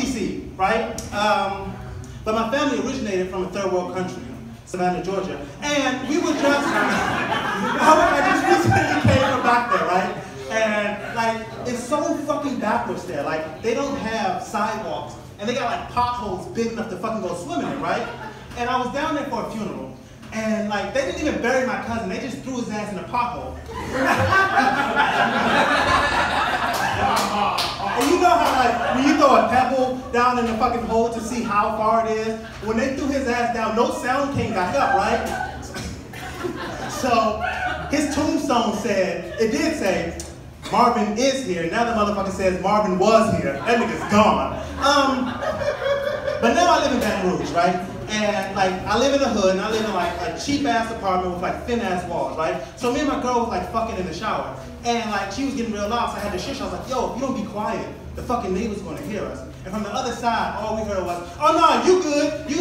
D.C., right? Um, but my family originated from a third world country, Savannah, Georgia. And we were just, I just recently came from back there, right? And like, it's so fucking backwards there. Like, they don't have sidewalks. And they got like potholes big enough to fucking go swimming in, right? And I was down there for a funeral. And like, they didn't even bury my cousin. They just threw his ass in a pothole. down in the fucking hole to see how far it is, when they threw his ass down, no sound came back up, right? so, his tombstone said, it did say, Marvin is here. Now the motherfucker says Marvin was here. That nigga's gone. Um, but now I live in Baton Rouge, right? And like I live in the hood and I live in like a cheap ass apartment with like thin ass walls, right? So me and my girl was like fucking in the shower. And like she was getting real loud, so I had to shush. I was like, yo, if you don't be quiet, the fucking neighbor's gonna hear us. And from the other side, all we heard was, oh no, you good. You